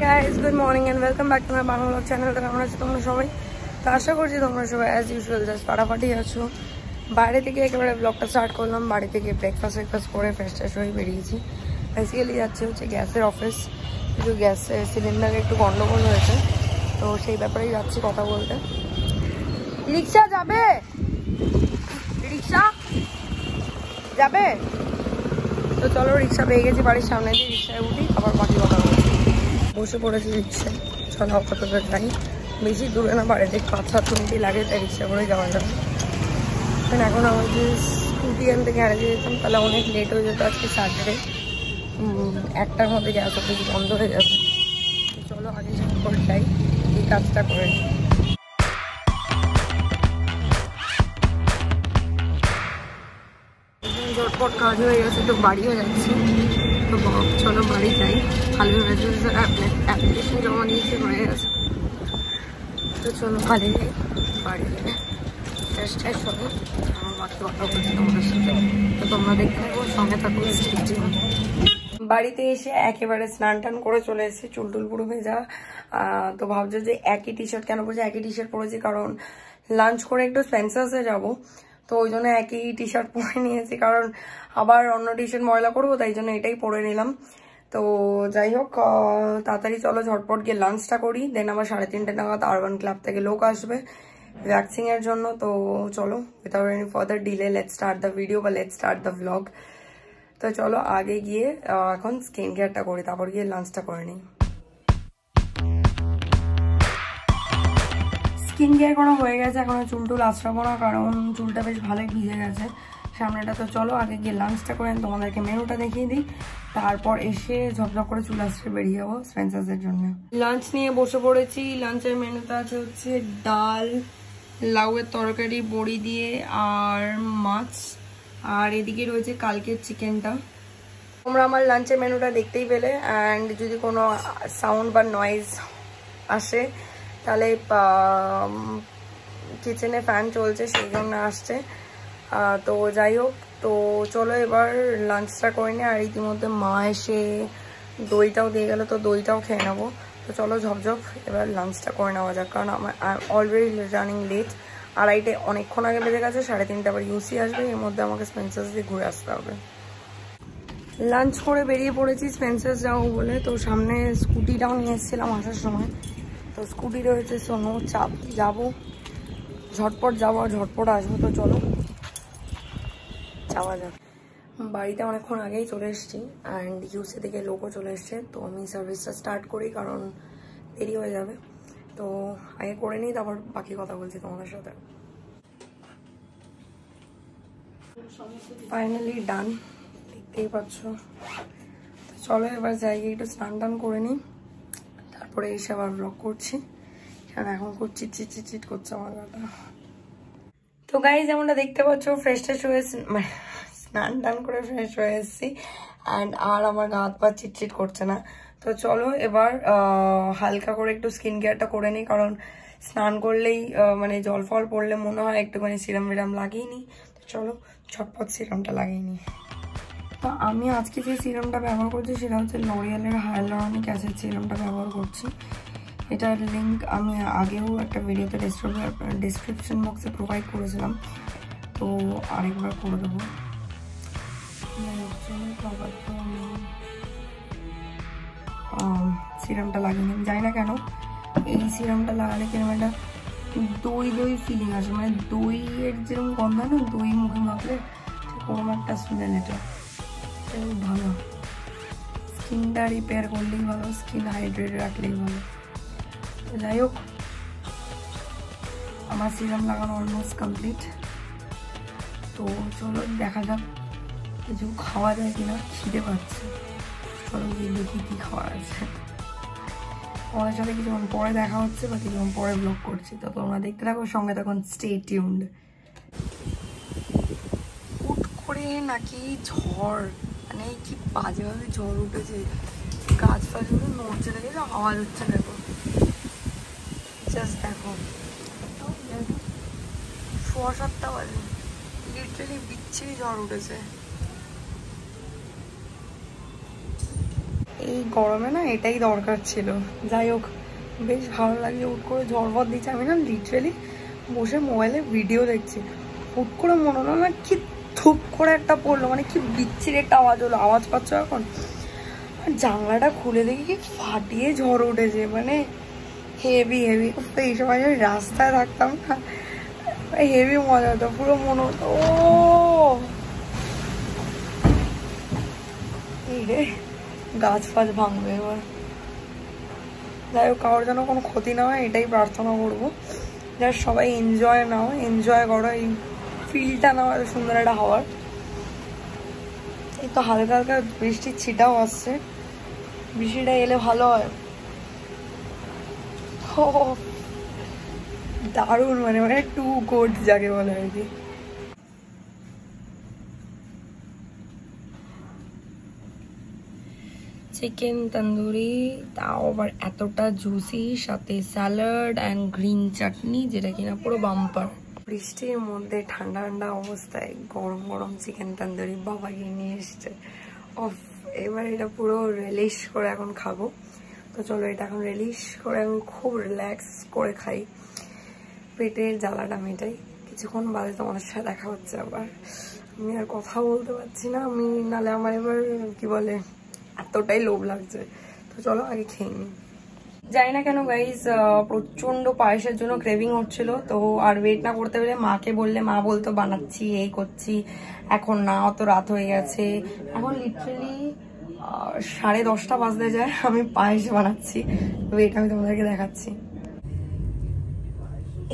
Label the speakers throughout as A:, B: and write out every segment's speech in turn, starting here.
A: Guys good morning and welcome back to my Bangla blog চ্যানেলটা কেমন তোমরা সবাই? তো আশা করছি তোমরা সবাই অ্যাজ ইউজুয়াল জাস্ট ফাটাফাটি আছো। বাইরে থেকে একেবারে ব্লগটা স্টার্ট করলাম। বাড়ি থেকে ব্রেকফাস্ট ব্রেকফাস্ট করে ফ্রেশ ট্রেশ হয়ে বেরিয়েছি। বেসিক্যালি যাচ্ছে হচ্ছে গ্যাসের অফিস কিছু গ্যাস সিলিন্ডারে একটু গন্ডগোল হয়েছে। তো সেই ব্যাপারেই যাচ্ছি কথা বলতে। রিক্সা যাবে? রিক্সা? যাবে? তো চলো রিক্সা পেয়ে গেছি বাড়ির সামনে দিয়ে। রিক্সায় উঠি, আবার বাকি কথা বলছি বসে পড়েছে রিক্সায়। চলো আপাতত যাই। বেশি দূরে না বাড়ি থেকে পাঁচ সাত মিনিটই লাগে, তাই রিক্সা করে যাওয়া যাবে। কারণ এখন আমার যে স্কুটি আনতে গ্যারেজে যেতাম, তাহলে অনেক লেট হয়ে যেত আজকে স্যাটারডে একটার মধ্যে গ্যাস অফিস বন্ধ হয়ে যাবে। চলো আগে করে যাই, এই কাজটা করে। ঝটপট কাজ হয়ে গেছে, তো বাড়িও যাচ্ছি। তো চলো বাড়ি যাই। কালকে রেজিস্টার অ্যাপ্লিকেশন জমা দিয়েছি হয়ে গেছে। তো চলো কালে যাই। বাড়ি ফ্রেশ ট্রেশ আমার বাকি কথা বলছি তোমাদের সাথে। তো তোমরা দেখতে সঙ্গে থাকো বাড়িতে এসে একেবারে স্নান টান করে চলে এসেছি, চুল টুল পুরো ভেজা। তো ভাবছ যে একই টি শার্ট কেন পরেছি? একই টি শার্ট পরেছি কারণ লাঞ্চ করে একটু স্পেন্সার্সে যাব। তো ওই জন্য একই টি শার্ট পরে নিয়েছি, কারণ আবার অন্য টি শার্ট ময়লা করব তাই জন্য এটাই পরে নিলাম। তো যাই হোক তাড়াতাড়ি চলো, ঝটপট গিয়ে লাঞ্চটা করি দেন আবার সাড়ে তিনটে নাগাদ আরবান ক্লাব থেকে লোক আসবে ভ্যাকসিং এর জন্য। তো চলো without any further delay let start the video বা লেট স্টার্ট দ্য ভ্লগ তো চলো, আগে গিয়ে এখন স্কিন কেয়ারটা করি, তারপর গিয়ে লাঞ্চটা করে নিই। স্কিন কেয়ার করা হয়ে গেছে, এখন চুল টুল আশ্রাবো না, কারণ চুলটা বেশ ভালোই ভিজে গেছে। সামনেটা তো চলো, আগে গিয়ে লাঞ্চটা করে তোমাদেরকে মেনুটা দেখিয়ে দিই। তারপর এসে ঝকঝক করে চুল আসতে বেরিয়ে যাব স্পেন্সার্সের জন্য। লাঞ্চ নিয়ে বসে পড়েছি। লাঞ্চের মেনুতে আছে হচ্ছে ডাল, লাউয়ের তরকারি, বড়ি দিয়ে, আর মাছ। আর এদিকে রয়েছে কালকের চিকেনটা তোমরা আমার লাঞ্চের মেনুটা দেখতেই পেলে অ্যান্ড যদি কোনো সাউন্ড বা নয়েজ আসে তাহলে কিচেনে ফ্যান চলছে, সেই জন্য আসছে। তো যাই হোক, তো চলো এবার লাঞ্চটা করে নিই আর ইতিমধ্যে মা এসে দইটাও দিয়ে গেলো, তো দইটাও খেয়ে নেব। তো চলো ঝপঝপ এবার লাঞ্চটা করে নেওয়া যাক, কারণ আমার অলরেডি রানিং লেট আড়াইটে অনেকক্ষণ আগে বেজে গেছে, সাড়ে তিনটে আবার ইউসি আসবে, এর মধ্যে আমাকে স্পেন্সার্স দিয়ে ঘুরে আসতে হবে। লাঞ্চ করে বেরিয়ে পড়েছি স্পেন্সার্স যাব বলে, তো সামনে স্কুটিটাও নিয়ে এসেছিলাম আসার সময়। তো স্কুটি রয়েছে সোনো চাপ, যাব। ঝটপট যাব আর ঝটপট আসব, তো চলো। যাওয়া যাক। বাড়িতে অনেকক্ষণ আগেই চলে এসেছি অ্যান্ড ইউসি থেকে লোকও চলে এসছে, তো আমি সার্ভিসটা স্টার্ট করি, কারণ দেরি হয়ে যাবে। তো আগে করে নিই, তারপর বাকি কথা বলছি তোমাদের সাথে। ফাইনালি ডান দেখতেই পাচ্ছ। চলো, এবার যাই গিয়ে একটু স্নান টান করে নিই। তারপরে এসে আবার ব্লগ করছি। কারণ এখন খুব চিটচিট চিটচিট করছে আমার গাটা তো গাই যেমনটা দেখতে পাচ্ছ ফ্রেশ ট্রেশ হয়ে মানে স্নান টান করে ফ্রেশ হয়ে এসেছি। অ্যান্ড আর আমার গা হাত পা চিটচিট করছে না। তো চলো এবার হালকা করে একটু স্কিন কেয়ারটা করে নিই। কারণ স্নান করলেই মানে জল ফল পড়লে মনে হয় একটুখানি সিরাম বিরাম লাগিয়ে নিই। তো চলো ছটপট সিরামটা লাগিয়ে নিই। তো আমি আজকে যে সিরামটা ব্যবহার করছি সেটা হচ্ছে লরিয়ালের হায়ালরনিক অ্যাসিড সিরামটা ব্যবহার করছি। এটার লিঙ্ক আমি আগেও একটা ভিডিওতে ডিসক্রিপশন বক্সে প্রোভাইড করেছিলাম। তো আরেকবার করে দেবো। সিরামটা লাগিয়ে নিই। জানি না কেন, এই সিরামটা লাগালে কীরকম একটা দই দই ফিলিং আসে। মানে দইয়ের যেরকম গন্ধ না, দই মুখে মাখলে ওরকম একটা স্মেল এটা। খুব ভালো। স্কিনটা রিপেয়ার করলেই ভালো স্কিন হাইড্রেট রাখলেই ভালো। তো যাই হোক, আমার সিরাম লাগানো অলমোস্ট কমপ্লিট তো চলো দেখা যাক কিছু খাওয়া যায় কিনা, খিদে পাচ্ছে। চলো গিয়ে দেখি কি খাওয়া আছে। তোমাদের সাথে কিছুক্ষণ পরে দেখা হচ্ছে বা কিছুক্ষণ পরে ব্লগ করছি। তো তোমরা দেখতে থাকো, সঙ্গে তখন স্টে টিউন্ড হুট করে নাকি ঝড় মানে কি বাজেভাবে ঝড় উঠেছে? গাছ ফাছগুলো নড়ছে দেখে আওয়াজ হচ্ছে দেখো জাস্ট দেখো। সোয়া সাতটা বাজে। লিটারালি বিচ্ছিরি ঝড় উঠেছে। এই গরমে না এটাই দরকার ছিল। যাই হোক, বেশ ভালো লাগে হুট করে ঝড়বর দিচ্ছে। আমি না লিটারেলি বসে মোবাইলে ভিডিও দেখছি। হুট করে মনে হলো না কি থুপ করে একটা পড়ল মানে কি বিচ্ছির একটা আওয়াজ হলো, আওয়াজ পাচ্ছ এখন? জানলাটা খুলে দেখি কি ফাটিয়ে ঝড় উঠেছে মানে হেভি হেভি তো এই সময় আমি রাস্তায় থাকতাম না হেভি মজা হতো, পুরো মনে হতো গাছ ফাছ ভাঙবে এবার। যাই হোক, কারোর যেন কোনো ক্ষতি না হয়, এটাই প্রার্থনা করব। যার সবাই এনজয় নাও এনজয় করো এই ফিলটা নাও এত সুন্দর একটা হওয়ার। এই তো হালকা হালকা বৃষ্টির ছিটাও আসছে। বৃষ্টিটা এলে ভালো হয়। দারুণ মানে মানে টু কোড যাকে বলে আর কি। চিকেন তন্দুরি তাও আবার এতটা জুসি সাথে স্যালাড অ্যান্ড গ্রিন চাটনি যেটা কিনা পুরো বাম্পার বৃষ্টির মধ্যে ঠান্ডা ঠান্ডা অবস্থায় গরম গরম চিকেন তন্দুরি বাবা গিয়ে নিয়ে এসছে। অফ, এবার এটা পুরো রিলিশ করে এখন খাব। তো চলো এটা এখন রিলিশ করে আমি খুব রিল্যাক্স করে খাই। পেটের জ্বালাটা মেটাই। কিছুক্ষণ বাদে তোমাদের সাথে দেখা হচ্ছে আবার। আমি আর কথা বলতে পারছি না। আমি, নালে আমার এবার, কি বলে, এতটাই লোভ লাগছে। তো চলো আগে খেয়ে নিই। যাই না কেন গাইজ প্রচণ্ড পায়েসের জন্য ক্রেভিং হচ্ছিল। তো আর ওয়েট না করতে পেরে মাকে বললে, মা বলতো, বানাচ্ছি, এই করছি। এখন না, অত রাত হয়ে গেছে। এখন লিটারেলি সাড়ে দশটা বাজতে যায়, আমি পায়েস বানাচ্ছি। ওয়েট আমি তোমাদেরকে দেখাচ্ছি।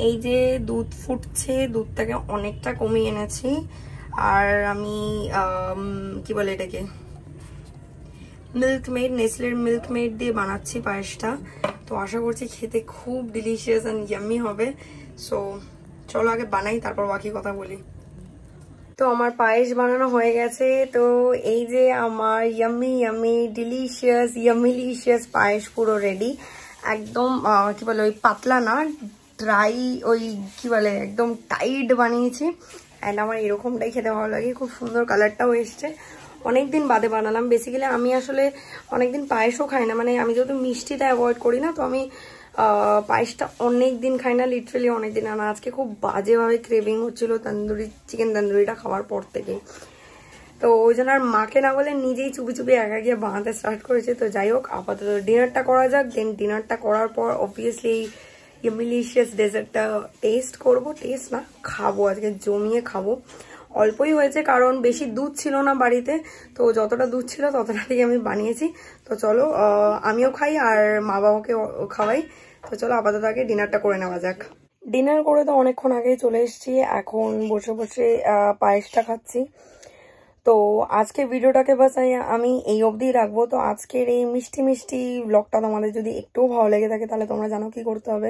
A: এই যে দুধ ফুটছে, দুধটাকে অনেকটা কমিয়ে এনেছি। আর আমি, কি বলে এটাকে? মিল্ক মেড নেসলের মিল্ক মেড দিয়ে বানাচ্ছি পায়েসটা। তো আশা করছি খেতে খুব ডিলিশিয়াস অ্যান্ড ইয়াম্মি হবে। সো চলো আগে বানাই, তারপর বাকি কথা বলি। তো আমার পায়েস বানানো হয়ে গেছে। তো এই যে আমার ইয়াম্মি ইয়াম্মি ডিলিশিয়াস ইয়ামিলিশিয়াস পায়েস পুরো রেডি একদম কি বলে, ওই পাতলা না ড্রাই ওই কি বলে, একদম টাইট বানিয়েছি। অ্যান্ড আমার এরকমটাই খেতে ভালো লাগে। খুব সুন্দর কালারটাও এসছে। অনেকদিন বাদে বানালাম। বেসিক্যালি আমি আসলে অনেকদিন পায়েসও খাই না। মানে আমি যেহেতু মিষ্টিটা অ্যাভয়েড করি না, তো আমি পায়েসটা অনেক দিন খাই না লিটারেলি অনেক দিন আনা আজকে খুব বাজেভাবে ক্রেভিং হচ্ছিল তন্দুরি চিকেন তন্দুরিটা খাওয়ার পর থেকে। তো ওই জন্য আর মাকে না বলে নিজেই চুপি চুপি একা গিয়ে বানাতে স্টার্ট করেছে। তো যাই হোক, আপাতত ডিনারটা করা যাক। দেন ডিনারটা করার পর অবভিয়াসলি ইমিলিশিয়াস ডেজার্টটা টেস্ট করব। টেস্ট না, খাব। আজকে জমিয়ে খাব। অল্পই হয়েছে, কারণ বেশি দুধ ছিল না বাড়িতে। তো যতটা দুধ ছিল ততটা দিয়ে আমি বানিয়েছি। তো চলো আমিও খাই আর মা বাবাকে খাওয়াই। তো চলো, আপাতত আগে ডিনারটা করে নেওয়া যাক। ডিনার করে তো অনেকক্ষণ আগেই চলে এসেছি। এখন বসে বসে পায়েসটা খাচ্ছি। তো আজকে ভিডিওটাকে বাস আমি এই অবধি রাখব। তো আজকের এই মিষ্টি মিষ্টি ব্লগটা তোমাদের যদি একটুও ভালো লেগে থাকে, তাহলে তোমরা জানো কি করতে হবে।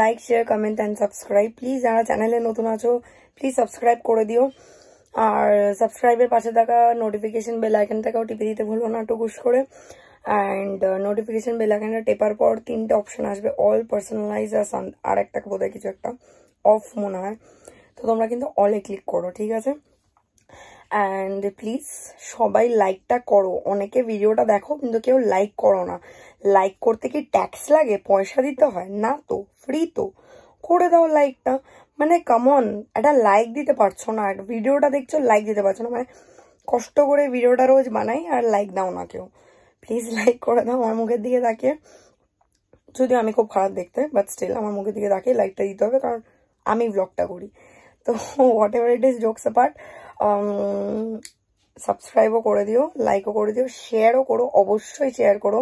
A: Like share comment and subscribe please যারা চ্যানেলে নতুন আছো প্লিজ সাবস্ক্রাইব করে দিও। আর সাবস্ক্রাইবের পাশে থাকা নোটিফিকেশন বেল আইকনটাকেও টিপে দিতে ভুলবো না টুকুস করে। অ্যান্ড নোটিফিকেশন বেল আইকনটা টেপার পর তিনটে অপশন আসবে অল পার্সোনালাইজ আর একটা বোধ কিছু একটা অফ মনে হয়। তো তোমরা কিন্তু অলে ক্লিক করো, ঠিক আছে? অ্যান্ড প্লিজ সবাই লাইকটা করো। অনেকে ভিডিওটা দেখো, কিন্তু কেউ লাইক করো না। লাইক করতে কি ট্যাক্স লাগে? পয়সা দিতে হয়? না তো ফ্রি তো। করে দাও লাইকটা মানে কামন একটা লাইক দিতে পারছ না। আর ভিডিওটা দেখছ লাইক দিতে পারছ না। মানে কষ্ট করে ভিডিওটা রোজ বানাই আর লাইক দাও না কেউ। প্লিজ লাইক করে দাও আমার মুখের দিকে তাকিয়ে। যদিও আমি খুব খারাপ দেখতে বাট স্টিল আমার মুখের দিকে তাকিয়ে লাইকটা দিতে হবে, কারণ আমি ব্লগটা করি। তো whatever it is jokes part সাবস্ক্রাইবও করে দিও লাইকও করে দিও শেয়ারও করো অবশ্যই শেয়ার করো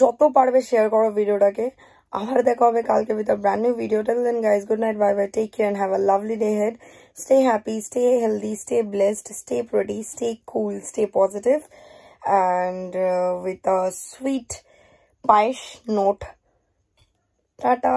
A: যত পারবে শেয়ার করো ভিডিওটাকে আবার দেখা হবে কালকে with a brand new video till then guys good night bye bye take care and have a lovely day head stay happy stay healthy stay blessed stay pretty stay cool stay positive and uh, with a sweet paish note tata